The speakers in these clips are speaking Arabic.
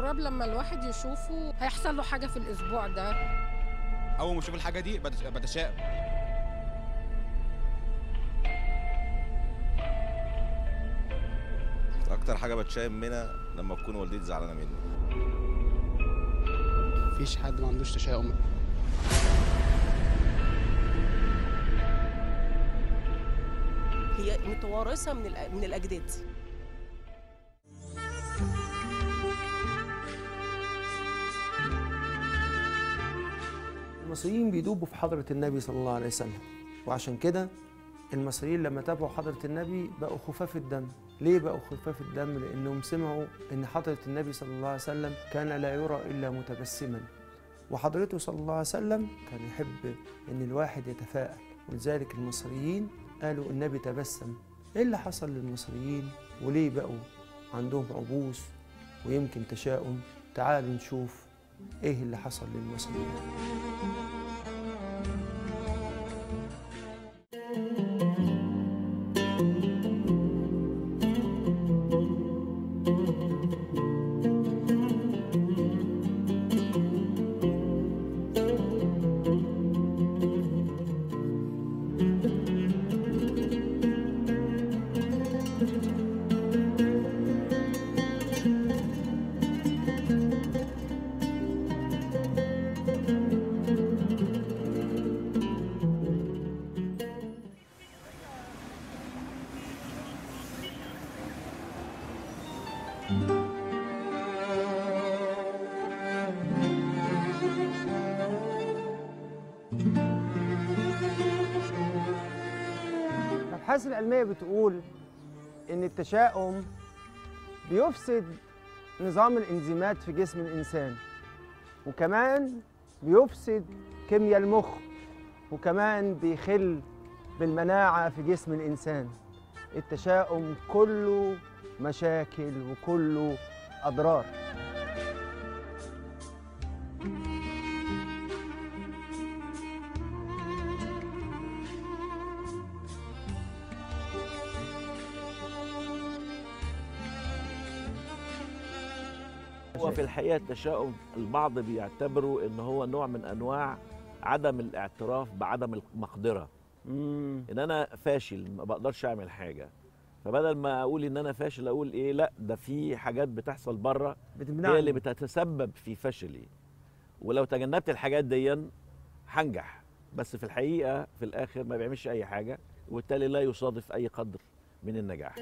التراب لما الواحد يشوفه هيحصل له حاجة في الأسبوع ده. أول ما أشوف الحاجة دي بت- بتشائم أكتر حاجة بتشائم منها لما تكون والدتي زعلانة مني. مفيش حد ما عندوش تشاؤم. هي متوارثة من من الأجداد. المصريين بيدوبوا في حضرة النبي صلى الله عليه وسلم. وعشان كده المصريين لما تابعوا حضرة النبي بقوا خفاف الدم. ليه بقوا خفاف الدم؟ لأنهم سمعوا إن حضرة النبي صلى الله عليه وسلم كان لا يرى إلا متبسما. وحضرته صلى الله عليه وسلم كان يحب إن الواحد يتفائل ولذلك المصريين قالوا النبي تبسم. إيه اللي حصل للمصريين؟ وليه بقوا عندهم عبوس؟ ويمكن تشاؤم؟ تعالوا نشوف إيه اللي حصل للمصريين العلمية بتقول إن التشاؤم بيفسد نظام الإنزيمات في جسم الإنسان وكمان بيفسد كيمياء المخ وكمان بيخل بالمناعة في جسم الإنسان. التشاؤم كله مشاكل وكله أضرار. هو في الحقيقة التشاؤم البعض بيعتبره إن هو نوع من أنواع عدم الاعتراف بعدم المقدرة. إن أنا فاشل ما بقدرش أعمل حاجة. فبدل ما أقول إن أنا فاشل أقول إيه؟ لأ ده في حاجات بتحصل بره هي اللي بتتسبب في فشلي ولو تجنبت الحاجات دي هنجح. بس في الحقيقة في الآخر ما بيعملش أي حاجة وبالتالي لا يصادف أي قدر من النجاح.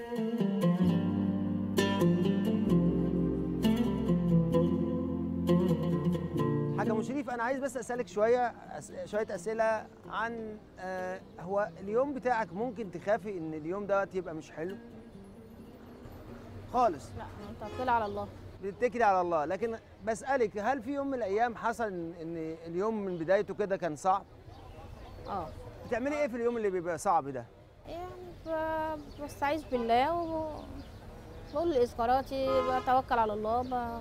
حاجة مشريف أنا عايز بس أسألك شوية. شوية أسئلة عن آه هو اليوم بتاعك ممكن تخافي إن اليوم دوت يبقى مش حلو؟ خالص. لا متوكلة على الله. بتتكلي على الله. لكن بسألك هل في يوم من الأيام حصل ان اليوم من بدايته كده كان صعب؟ آه. بتعملي إيه في اليوم اللي بيبقى صعب ده؟ يعني بستعيذ بالله وبقول اذكاراتي بتوكل على الله ب...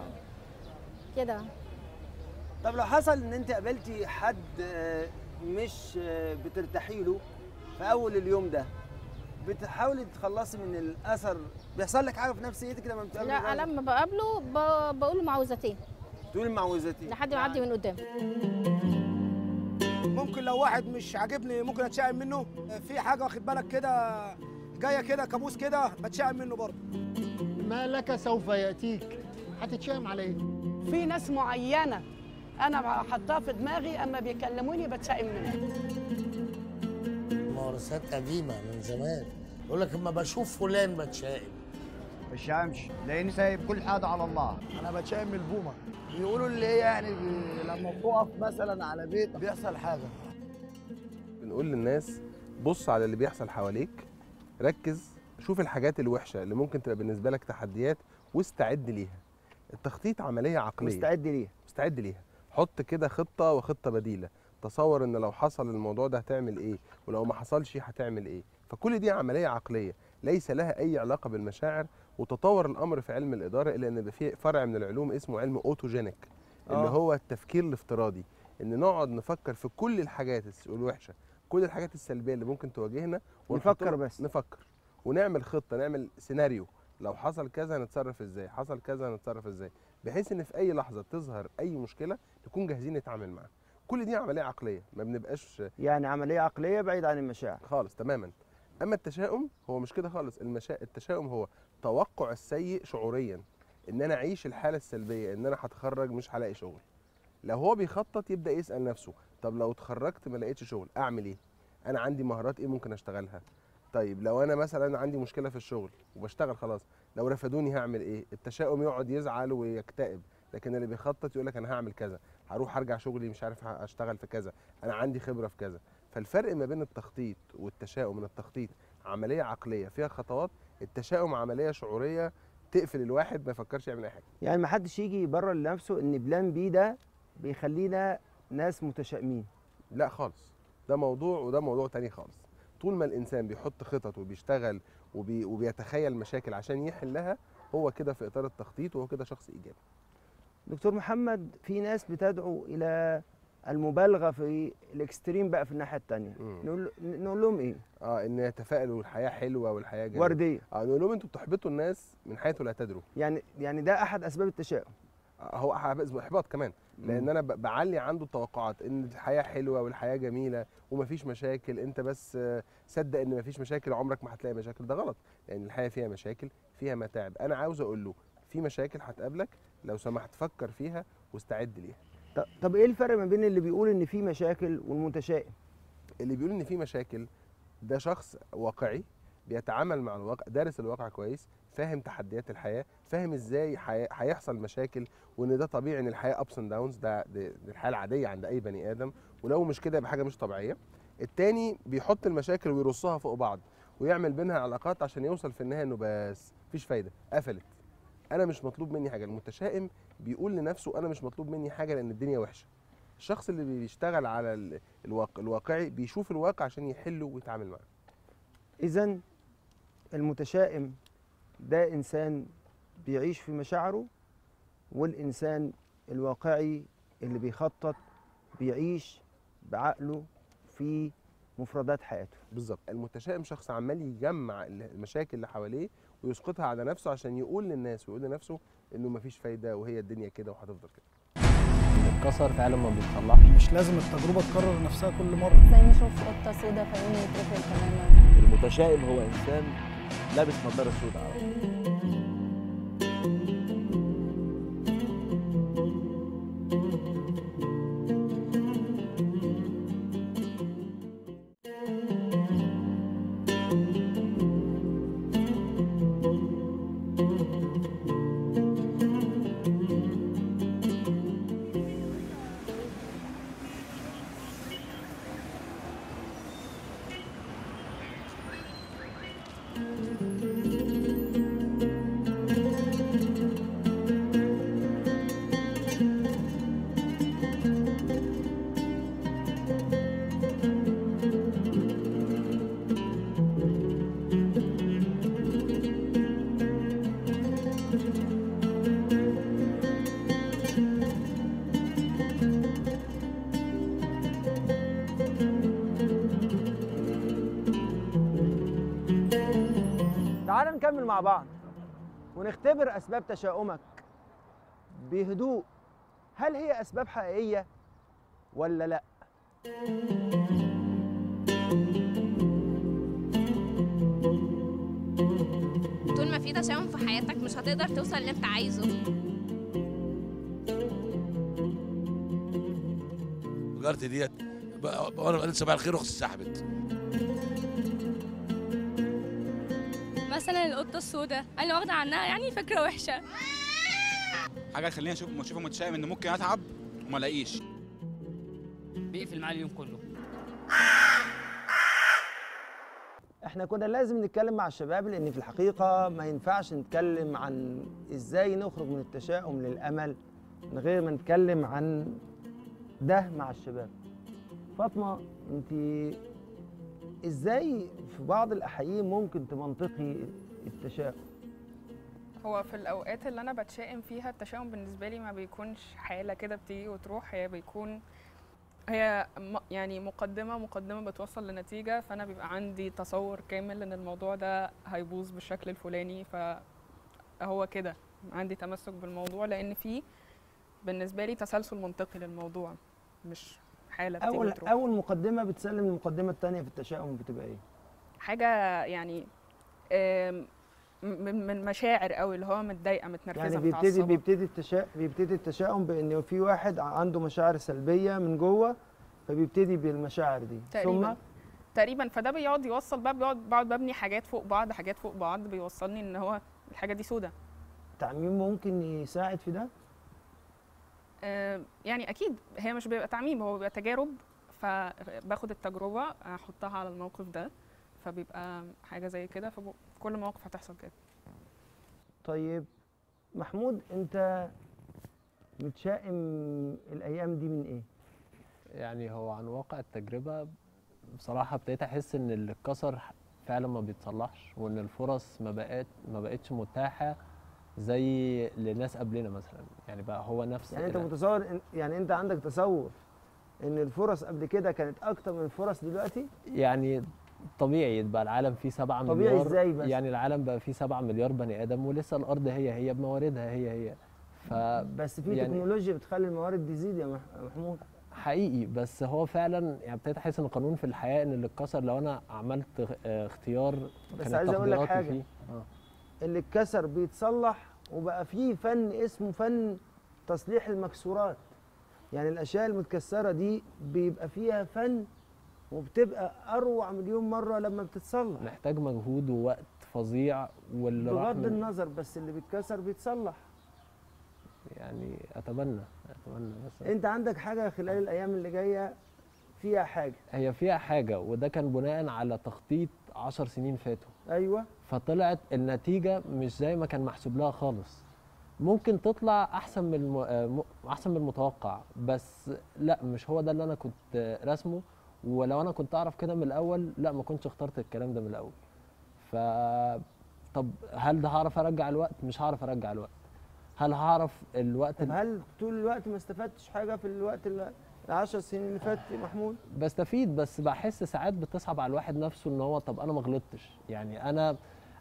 كده. طب لو حصل إن أنت قابلتي حد آه، مش آه، بترتاحي له في أول اليوم ده بتحاولي تتخلصي من الأثر بيحصل لك حاجة في نفسيتك لما بتقابلي لا؟ لما بقابله ب... بقول له معوذتين. تقولي معوذتي لحد ما يعدي من قدام. ممكن لو واحد مش عاجبني ممكن أتشائم منه. في حاجة واخد بالك كده جاية كده كابوس كده بتشائم منه برضه. ما لك سوف يأتيك؟ هتتشائم عليه. في ناس معينة أنا حطاها في دماغي أما بيكلموني بتشائم منهم ممارسات قديمة من زمان. يقول لك أما بشوف فلان بتشائم. مش همشي لأني سايب كل حاجة على الله. أنا بتشائم من البومة. بيقولوا اللي هي يعني بي- لما بتقف مثلا على بيت بيحصل حاجة. بنقول للناس بص على اللي بيحصل حواليك ركز شوف الحاجات الوحشة اللي ممكن تبقى بالنسبة لك تحديات واستعد ليها. التخطيط عملية عقلية. مستعد ليها. مستعد ليها. حط كده خطة وخطة بديلة. تصور إن لو حصل الموضوع ده هتعمل إيه؟ ولو ما حصلش هتعمل إيه؟ فكل دي عملية عقلية ليس لها أي علاقة بالمشاعر. وتطور الأمر في علم الإدارة إلى إن في فرع من العلوم اسمه علم اوتوجينيك اللي آه. هو التفكير الافتراضي. إن نقعد نفكر في كل الحاجات الوحشه كل الحاجات السلبية اللي ممكن تواجهنا ونحط نفكر له- بس. نفكر. ونعمل خطة نعمل سيناريو لو حصل كذا هنتصرف إزاي؟ حصل كذا هنتصرف إزاي؟ بحيث إن في أي لحظة تظهر أي مشكلة نكون جاهزين نتعامل معاها. كل دي عملية عقلية ما بنبقاش يعني عملية عقلية بعيد عن المشاعر. خالص تماما. أما التشاؤم هو مش كده خالص. المشا... التشاؤم هو توقع السيء شعوريا. إن أنا أعيش الحالة السلبية إن أنا هتخرج مش هلاقي شغل. لو هو بيخطط يبدأ يسأل نفسه طب لو اتخرجت ما لقيتش شغل أعمل إيه؟ أنا عندي مهارات إيه ممكن أشتغلها؟ طيب لو أنا مثلا عندي مشكلة في الشغل وبشتغل خلاص لو رفضوني هعمل إيه؟ التشاؤم يقعد يزعل ويكتئب. لكن اللي بيخطط يقول لك أنا هعمل كذا. هروح أرجع شغلي مش عارف أشتغل في كذا. أنا عندي خبرة في كذا. فالفرق ما بين التخطيط والتشاؤم من التخطيط عملية عقلية فيها خطوات التشاؤم عملية شعورية تقفل الواحد ما يفكرش يعمل أي حاجة. يعني ما حدش يجي يبرر لنفسه إن plan B ده بيخلينا ناس متشائمين. لا خالص. ده موضوع وده موضوع تاني خالص. طول ما الإنسان بيحط خطط وبيشتغل وبي وبيتخيل مشاكل عشان يحلها هو كده في إطار التخطيط وهو كده شخص إيجابي. دكتور محمد في ناس بتدعو إلى المبالغة في ال extreme بقى في الناحية الثانية نقول نقول لهم إيه؟ آه إن يتفائلوا الحياة حلوة والحياة جميلة. وردية. آه نقول لهم أنتوا بتحبطوا الناس من حيث لا تدروا. يعني يعني ده أحد أسباب التشاؤم. هو احباط كمان لأن أنا بعلي عنده التوقعات إن الحياة حلوة والحياة جميلة ومفيش مشاكل أنت بس صدق إن مفيش مشاكل عمرك ما هتلاقي مشاكل ده غلط لأن الحياة فيها مشاكل فيها متاعب. أنا عاوز أقول له في مشاكل هتقابلك لو سمحت فكر فيها واستعد ليها. طب إيه الفرق ما بين اللي بيقول إن في مشاكل والمتشائم؟ اللي بيقول إن في مشاكل ده شخص واقعي بيتعامل مع الواقع دارس الواقع كويس فاهم تحديات الحياة فاهم إزاي هيحصل مشاكل وإن ده طبيعي إن الحياة ups and downs ده دي الحياة العادية عند أي بني آدم ولو مش كده يبقى حاجة مش طبيعية. التاني بيحط المشاكل ويرصها فوق بعض ويعمل بينها علاقات عشان يوصل في النهاية إنه بس مفيش فايدة قفلت. أنا مش مطلوب مني حاجة المتشائم بيقول لنفسه أنا مش مطلوب مني حاجة لأن الدنيا وحشة. الشخص اللي بيشتغل على الواقع الواقعي بيشوف الواقع عشان يحله ويتعامل معاه. اذا المتشائم ده إنسان بيعيش في مشاعره والإنسان الواقعي اللي بيخطط بيعيش بعقله في مفردات حياته. بالظبط. المتشائم شخص عمال يجمع المشاكل اللي حواليه ويسقطها على نفسه عشان يقول للناس ويقول لنفسه إنه مفيش فايدة وهي الدنيا كده وهتفضل كده. اتكسر فعلا ما بيتصلحش مش لازم التجربة تكرر نفسها كل مرة. زي ما نشوف قطة سودا فيقوم يتقفل تماما. المتشائم هو إنسان لابس نظارة سوداء. مع بعض. ونختبر أسباب تشاؤمك بهدوء. هل هي أسباب حقيقية ولا لأ؟ طول ما في تشاؤم في حياتك مش هتقدر توصل اللي انت عايزه. جارتي ديت بقى- وأنا بقول صباح الخير أختي سحبت. مثلا القطة السوداء أنا واخدة عنها يعني فكرة وحشة. حاجة تخليني أشوف اشوفه متشائم إن ممكن أتعب وما ألاقيش. بيقفل معايا اليوم كله. إحنا كنا لازم نتكلم مع الشباب لأن في الحقيقة ما ينفعش نتكلم عن إزاي نخرج من التشاؤم للأمل من غير ما نتكلم عن ده مع الشباب. فاطمة انت إزاي في بعض الأحيان ممكن تمنطقي التشاؤم؟ هو في الأوقات اللي أنا بتشائم فيها التشاؤم بالنسبة لي ما بيكونش حالة كده بتيجي وتروح هي بيكون هي يعني مقدمة مقدمة بتوصل لنتيجة فأنا بيبقى عندي تصور كامل إن الموضوع ده هيبوظ بالشكل الفلاني فهو كده عندي تمسك بالموضوع لأن في بالنسبة لي تسلسل منطقي للموضوع مش حالة بتيجي أول وتروح. أول مقدمة بتسلم المقدمه الثانية في التشاؤم بتبقى إيه؟ حاجة يعني من من مشاعر قوي اللي هو متضايقة متنرفزة يعني بيبتدي متعصبة. بيبتدي التشا... بيبتدي التشاؤم بإن في واحد عنده مشاعر سلبية من جوه فبيبتدي بالمشاعر دي. تقريبا. ثم تقريبا. فده بيقعد يوصل بقى بيقعد بقعد ببني حاجات فوق بعض حاجات فوق بعض بيوصلني إن هو الحاجة دي سودة. التعميم ممكن يساعد في ده؟ يعني أكيد هي مش بيبقى تعميم هو بيبقى تجارب فباخد التجربة أحطها على الموقف ده فبيبقى حاجة زي كده فكل المواقف هتحصل كده. طيب محمود أنت متشائم الأيام دي من إيه؟ يعني هو عن واقع التجربة بصراحة ابتديت أحس إن اللي اتكسر فعلا ما بيتصلحش وإن الفرص ما بقت ما بقتش متاحة. زي لناس قبلنا مثلا. يعني بقى هو نفس يعني انت متصور يعني انت عندك تصور إن الفرص قبل كده كانت أكتر من الفرص دلوقتي؟ يعني طبيعي يبقى العالم فيه سبعة طبيعي مليار. إزاي بس؟ يعني العالم بقى فيه سبعة مليار بني آدم ولسه الأرض هي هي بمواردها هي هي. ف بس في يعني تكنولوجيا بتخلي الموارد تزيد يا مح- محمود. حقيقي. بس هو فعلا يعني ابتديت أحس إن القانون في الحياة إن اللي اتكسر لو أنا عملت آه، اختيار بس عايز أقول لك حاجة. فيه. آه. اللي اتكسر بيتصلح وبقى فيه فن اسمه فن تصليح المكسورات. يعني الأشياء المتكسرة دي بيبقى فيها فن وبتبقى أروع مليون مرة لما بتتصلح. محتاج مجهود ووقت فظيع واللي بغض النظر بس اللي بيتكسر بيتصلح. يعني أتمنى أتمنى بس أنت عندك حاجة خلال الأيام اللي جاية فيها حاجة؟ هي فيها حاجة وده كان بناء على تخطيط عشر سنين فاتوا. أيوه. فطلعت النتيجة مش زي ما كان محسوب لها خالص. ممكن تطلع أحسن من الم... آه، أحسن من المتوقع بس لا مش هو ده اللي أنا كنت راسمه. ولو أنا كنت أعرف كده من الأول لا ما كنتش اخترت الكلام ده من الأول. ف طب هل ده هعرف أرجع الوقت؟ مش هعرف أرجع الوقت. هل هعرف الوقت طب هل طول الوقت ما استفدتش حاجة في الوقت ال- العشر سنين اللي فاتت محمود. بستفيد بس بحس ساعات بتصعب على الواحد نفسه إن هو طب أنا ما غلطتش. يعني أنا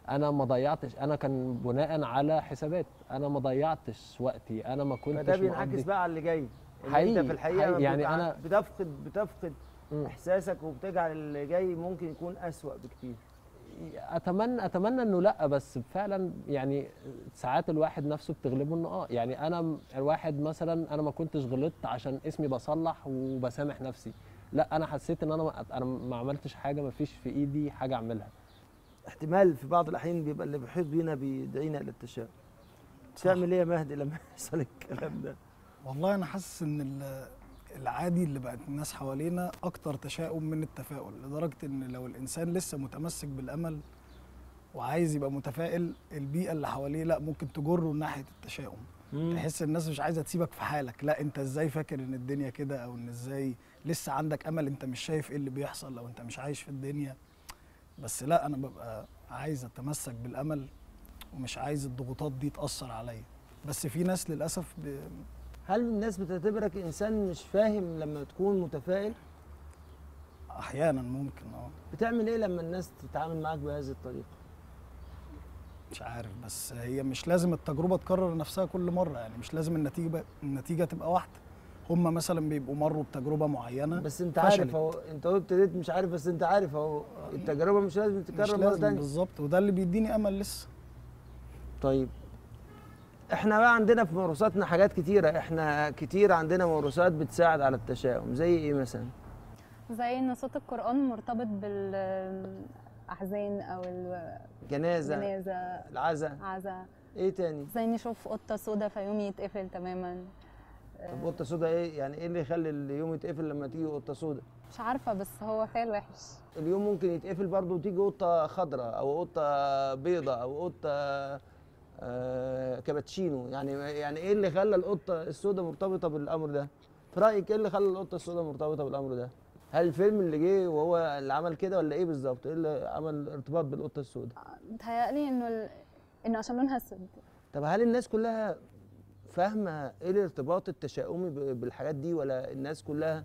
أنا ما ضيعتش. أنا كان بناء على حسابات. أنا ما ضيعتش وقتي. أنا ما كنتش فده بينعكس بقى على اللي جاي. حقيقي أنت في الحقيقة حقيقي. يعني أنا بتفقد بتفقد إحساسك وبتجعل اللي جاي ممكن يكون أسوأ بكتير. أتمنى أتمنى إنه لأ بس فعلا يعني ساعات الواحد نفسه بتغلبه إنه آه يعني أنا الواحد مثلا أنا ما كنتش غلطت عشان اسمي بصلح وبسامح نفسي. لأ أنا حسيت إن أنا ما أنا ما عملتش حاجة ما فيش في إيدي حاجة أعملها. احتمال في بعض الأحيان بيبقى اللي بيحيط بينا بيدعينا إلى التشاؤم. تعمل إيه يا مهدي لما يحصل الكلام ده؟ والله أنا حاسس إن ال- العادي اللي بقت الناس حوالينا أكتر تشاؤم من التفاؤل لدرجة إن لو الإنسان لسه متمسك بالأمل وعايز يبقى متفائل البيئة اللي حواليه لأ ممكن تجره ناحية التشاؤم. تحس الناس مش عايزة تسيبك في حالك لأ أنت إزاي فاكر إن الدنيا كده؟ أو إن إزاي لسه عندك أمل؟ أنت مش شايف إيه اللي بيحصل؟ أو أنت مش عايش في الدنيا. بس لأ أنا ببقى عايز أتمسك بالأمل ومش عايز الضغوطات دي تأثر عليا. بس في ناس للأسف ب... هل الناس بتعتبرك إنسان مش فاهم لما تكون متفائل؟ أحيانا ممكن آه. بتعمل إيه لما الناس تتعامل معاك بهذه الطريقة؟ مش عارف بس هي مش لازم التجربة تكرر نفسها كل مرة يعني مش لازم النتيجة النتيجة تبقى واحدة. هم مثلا بيبقوا مروا بتجربة معينة بس أنت فشلت. عارف أهو أنت ابتديت مش عارف بس أنت عارف أهو التجربة مش لازم مش تتكرر مرة لازم ثانية بالظبط وده اللي بيديني أمل لسه. طيب إحنا بقى عندنا في موروثاتنا حاجات كتيرة. إحنا كتير عندنا موروثات بتساعد على التشاؤم. زي إيه مثلا؟ زي ان صوت القرآن مرتبط بالأحزان أو جنازة الجنازة العزا عزا إيه تاني؟ زي نشوف قطة سودا فيوم يتقفل تماما. طب قطة سودا إيه؟ يعني إيه اللي يخلي اليوم يتقفل لما تيجي قطة سودا مش عارفة بس هو خيال وحش. اليوم ممكن يتقفل برضه وتيجي قطة خضراء أو قطة بيضة أو قطة آه كابتشينو يعني يعني إيه اللي خلى القطة السوداء مرتبطة بالأمر ده؟ في رأيك إيه اللي خلى القطة السوداء مرتبطة بالأمر ده؟ هل الفيلم اللي جه وهو اللي عمل كده ولا إيه بالظبط؟ إيه اللي عمل ارتباط بالقطة السوداء؟ متهيألي إنه ال... إنه عشان لونها اسود طب هل الناس كلها فاهمة إيه الارتباط التشاؤمي بالحاجات دي ولا الناس كلها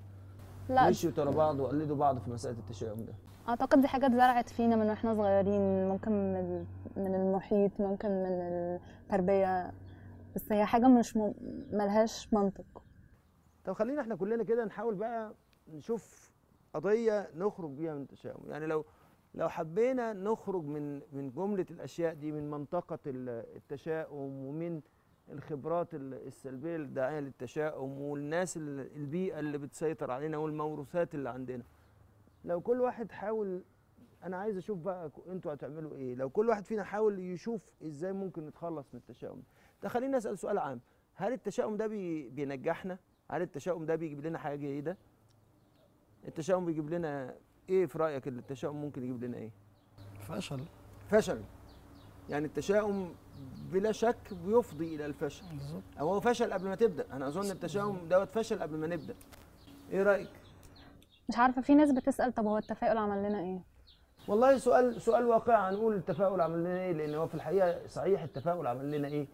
لا. مشيوا ورا بعض وقلدوا بعض في مسألة التشاؤم ده؟ أعتقد دي حاجة اتزرعت فينا من وإحنا صغيرين ممكن من من المحيط ممكن من التربية بس هي حاجة مش. ملهاش منطق طب خلينا إحنا كلنا كده نحاول بقى نشوف قضية نخرج بيها من التشاؤم يعني لو لو حبينا نخرج من من جملة الأشياء دي من منطقة ال- التشاؤم ومن الخبرات ال- السلبية الداعيه للتشاؤم والناس ال- البيئة اللي بتسيطر علينا والموروثات اللي عندنا لو كل واحد حاول أنا عايز أشوف بقى أنتوا هتعملوا إيه؟ لو كل واحد فينا حاول يشوف إزاي ممكن نتخلص من التشاؤم. ده خليني أسأل سؤال عام. هل التشاؤم ده بي بينجحنا؟ هل التشاؤم ده بيجيب لنا حاجة جيدة؟ التشاؤم بيجيب لنا إيه في رأيك التشاؤم ممكن يجيب لنا إيه؟ فشل. فشل. يعني التشاؤم بلا شك بيفضي إلى الفشل. بالظبط. أو هو فشل قبل ما تبدأ. أنا أظن التشاؤم دوت فشل قبل ما نبدأ. إيه رأيك؟ مش عارفة في ناس بتسأل طب هو التفاؤل عمل لنا إيه؟ والله سؤال سؤال واقعي هنقول التفاؤل عمل لنا إيه لأن هو في الحقيقة صحيح التفاؤل عمل لنا إيه؟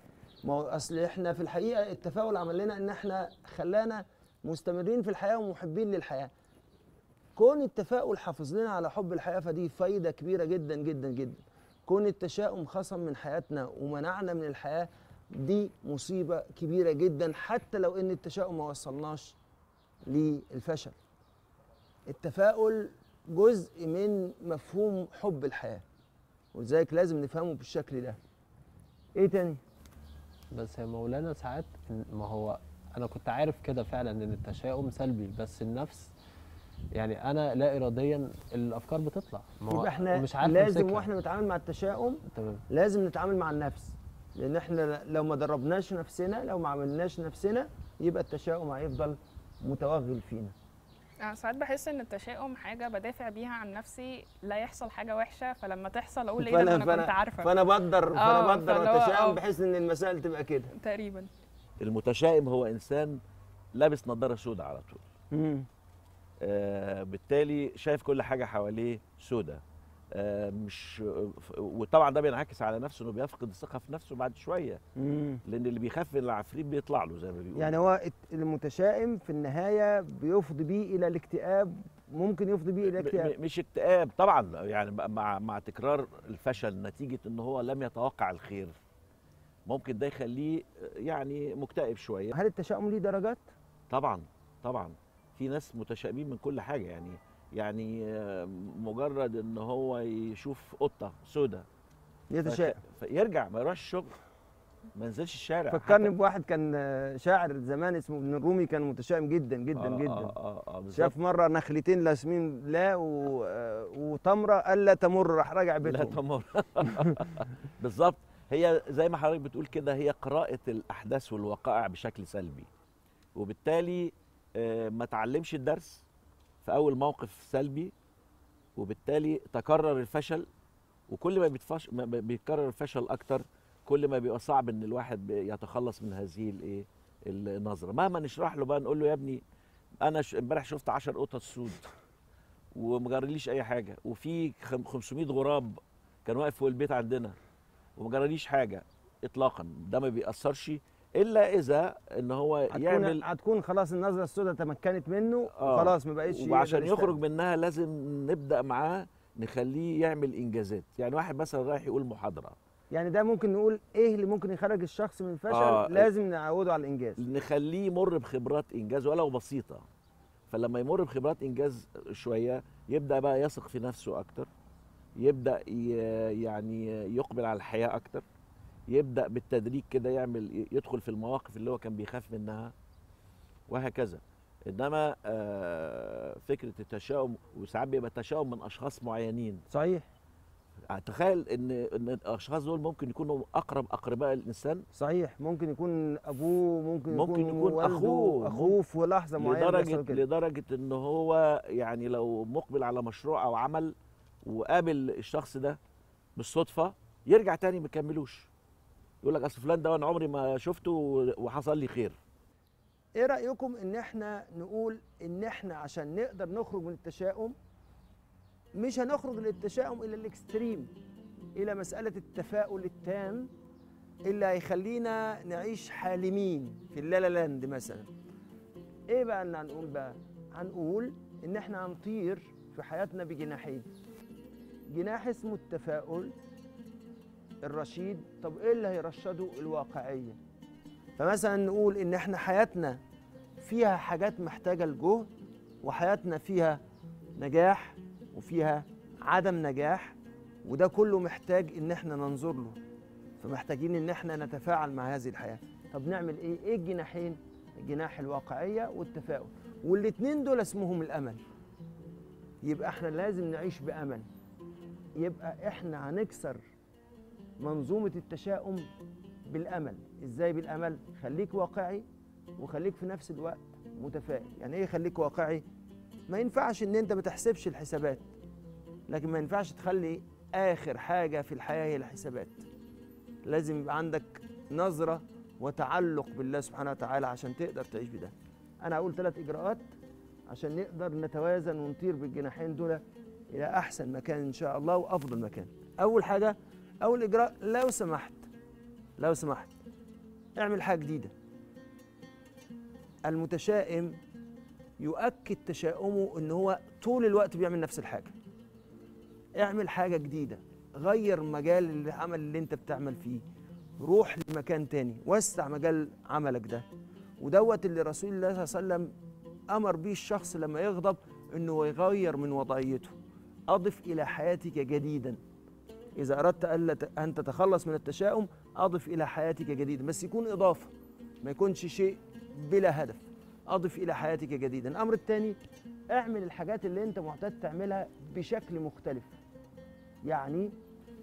ما هو أصل إحنا في الحقيقة التفاؤل عمل لنا إن إحنا خلانا مستمرين في الحياة ومحبين للحياة. كون التفاؤل حافظ لنا على حب الحياة فدي فايدة كبيرة جدا جدا جدا. كون التشاؤم خصم من حياتنا ومنعنا من الحياة دي مصيبة كبيرة جدا حتى لو إن التشاؤم ما وصلناش للفشل. التفاؤل جزء من مفهوم حب الحياة ولذلك لازم نفهمه بالشكل ده. إيه تاني؟ بس يا مولانا ساعات ما هو أنا كنت عارف كده فعلا إن التشاؤم سلبي بس النفس يعني أنا لا اراديا الأفكار بتطلع. ما هو يبقى إحنا مش عارف لازم أمسكها. وإحنا بنتعامل مع التشاؤم تمام. لازم نتعامل مع النفس. لأن إحنا لو ما دربناش نفسنا لو ما عملناش نفسنا يبقى التشاؤم هيفضل متوغل فينا. أنا ساعات بحس إن التشاؤم حاجة بدافع بيها عن نفسي لا يحصل حاجة وحشة فلما تحصل أقول إيه ده أنا كنت عارفة. فأنا بقدر آه، فانا بقدر التشاؤم آه. بحيث إن المسائل تبقى كده. تقريبا. المتشائم هو إنسان لابس نظارة سوداء على طول. آه بالتالي شايف كل حاجة حواليه سوداء. آه مش وطبعا ده بينعكس على نفسه إنه بيفقد الثقه في نفسه بعد شوية. مم. لأن اللي بيخاف من العفريت بيطلع له زي ما بيقولوا. يعني هو المتشائم في النهاية بيفضي بيه إلى الاكتئاب ممكن يفضي بيه إلى م- مش اكتئاب طبعا يعني مع مع تكرار الفشل نتيجة إن هو لم يتوقع الخير. ممكن ده يخليه يعني مكتئب شوية. هل التشاؤم ليه درجات؟ طبعا طبعا. في ناس متشائمين من كل حاجة يعني يعني آه، مجرد إن هو يشوف قطة سودة. يتشائم. فيرجع ما يروحش الشغل. ما ينزلش الشارع. فكرني بواحد كان آه، شاعر زمان اسمه ابن الرومي كان متشائم جدا جدا آه، جدا. آه، آه، آه،. شاف مرة نخلتين لاسمين لا و... آه، وتمرة الا تمر راح راجع لا بيتهم. تمر. بالظبط. هي زي ما حضرتك بتقول كده هي قراءة الأحداث والوقائع بشكل سلبي. وبالتالي ما تعلمش الدرس في أول موقف سلبي وبالتالي تكرر الفشل وكل ما بيتفش ما بي- بيتكرر الفشل أكتر كل ما بيبقى صعب إن الواحد يتخلص من هذه الإيه النظرة. مهما نشرح له بقى نقول له يا ابني أنا ش- امبارح شفت 10 قطط سود وما جراليش أي حاجة وفي خم- 500 غراب كان واقف فوق البيت عندنا وما جراليش حاجة اطلاقا. ده ما بيأثرش إلا إذا إن هو هتكون يعمل هتكون خلاص النظره السوداء تمكنت منه آه، وخلاص ما بقتش وعشان يخرج. منها لازم نبدأ معاه نخليه يعمل إنجازات. يعني واحد مثلا رايح يقول محاضرة. يعني ده ممكن نقول إيه اللي ممكن يخرج الشخص من الفشل؟ آه، لازم نعوده على الإنجاز. نخليه يمر بخبرات إنجاز ولو بسيطة. فلما يمر بخبرات إنجاز شوية يبدأ بقى يثق في نفسه أكتر يبدأ يعني يقبل على الحياة أكتر. يبدأ بالتدريج كده يعمل يدخل في المواقف اللي هو كان بيخاف منها وهكذا. إنما آه، فكرة التشاؤم وساعات بيبقى تشاؤم من أشخاص معينين. صحيح. تخيل إن إن الأشخاص دول ممكن يكونوا أقرب أقرباء الإنسان. صحيح. ممكن يكون أبوه ممكن, ممكن يكون, أخوه. أخوه في لحظة معينة لدرجة كده. لدرجة إن هو يعني لو مقبل على مشروع أو عمل وقابل الشخص ده بالصدفة يرجع تاني ما يكملوش. يقول لك أصل فلان ده أنا عمري ما شفته وحصل لي خير. إيه رأيكم إن إحنا نقول إن إحنا عشان نقدر نخرج من التشاؤم مش هنخرج للتشاؤم إلى الإكستريم إلى مسألة التفاؤل التام اللي هيخلينا نعيش حالمين في اللالا لاند مثلا. إيه بقى اللي هنقول بقى؟ هنقول إن إحنا هنطير في حياتنا بجناحين. جناح اسمه التفاؤل الرشيد طب إيه اللي هيرشده الواقعية؟ فمثلا نقول إن إحنا حياتنا فيها حاجات محتاجة لجهد وحياتنا فيها نجاح وفيها عدم نجاح وده كله محتاج إن إحنا ننظر له. فمحتاجين إن إحنا نتفاعل مع هذه الحياة. طب نعمل إيه؟ إيه الجناحين؟ الجناح الواقعية والتفاؤل. والاتنين دول اسمهم الأمل. يبقى إحنا لازم نعيش بأمل. يبقى إحنا هنكسر منظومة التشاؤم بالأمل. إزاي بالأمل؟ خليك واقعي وخليك في نفس الوقت متفائل. يعني إيه خليك واقعي؟ ما ينفعش إن أنت ما تحسبش الحسابات لكن ما ينفعش تخلي آخر حاجة في الحياة هي الحسابات. لازم يبقى عندك نظرة وتعلق بالله سبحانه وتعالى عشان تقدر تعيش بده. أنا هقول ثلاث إجراءات عشان نقدر نتوازن ونطير بالجناحين دول إلى أحسن مكان إن شاء الله وأفضل مكان. أول حاجة اول اجراء لو سمحت لو سمحت اعمل حاجة جديدة. المتشائم يؤكد تشاؤمه إن هو طول الوقت بيعمل نفس الحاجة. اعمل حاجة جديدة. غير مجال العمل اللي أنت بتعمل فيه. روح لمكان تاني. وسع مجال عملك ده. ودوت اللي رسول الله صلى الله عليه وسلم أمر بيه الشخص لما يغضب إنه يغير من وضعيته. أضف إلى حياتك جديدا. إذا أردت ألا- أن تتخلص من التشاؤم أضف إلى حياتك جديدا. بس يكون إضافة ما يكونش شيء بلا هدف. أضف إلى حياتك جديدا. الأمر الثاني اعمل الحاجات اللي أنت معتاد تعملها بشكل مختلف. يعني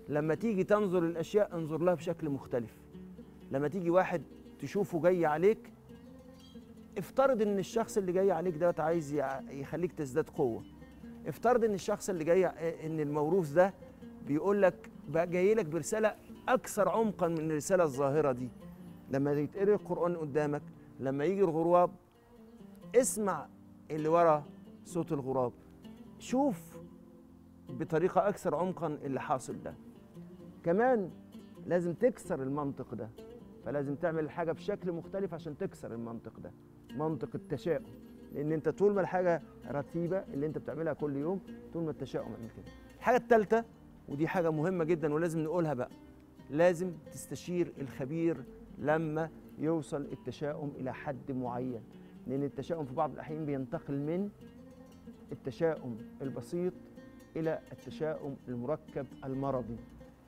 لما تيجي تنظر الاشياء انظر لها بشكل مختلف. لما تيجي واحد تشوفه جاي عليك افترض إن الشخص اللي جاي عليك دوت عايز يخليك تزداد قوة. افترض إن الشخص اللي جاي إن الموروث ده بيقول لك بقى جاي لك برسالة أكثر عمقا من الرسالة الظاهرة دي. لما يتقري القرآن قدامك لما يجي الغراب اسمع اللي ورا صوت الغراب. شوف بطريقة أكثر عمقا اللي حاصل ده. كمان لازم تكسر المنطق ده. فلازم تعمل الحاجة بشكل مختلف عشان تكسر المنطق ده. منطق التشاؤم. لأن أنت طول ما الحاجة رتيبة اللي أنت بتعملها كل يوم طول ما التشاؤم عامل كده. الحاجة الثالثه ودي حاجة مهمة جدا ولازم نقولها بقى. لازم تستشير الخبير لما يوصل التشاؤم إلى حد معين. لأن التشاؤم في بعض الأحيان بينتقل من التشاؤم البسيط إلى التشاؤم المركب المرضي.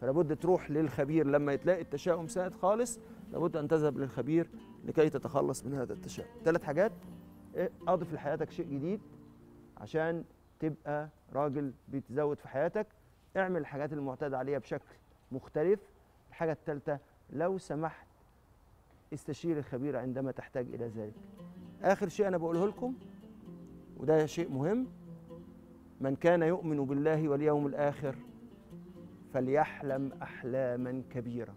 فلابد تروح للخبير لما تلاقي التشاؤم سائد خالص لابد أن تذهب للخبير لكي تتخلص من هذا التشاؤم. ثلاث حاجات. اضف لحياتك شيء جديد عشان تبقى راجل بيتزود في حياتك. اعمل الحاجات المعتاد عليها بشكل مختلف. الحاجة الثالثة لو سمحت استشير الخبير عندما تحتاج إلى ذلك. آخر شيء أنا بقوله لكم وده شيء مهم من كان يؤمن بالله واليوم الآخر فليحلم أحلاما كبيرة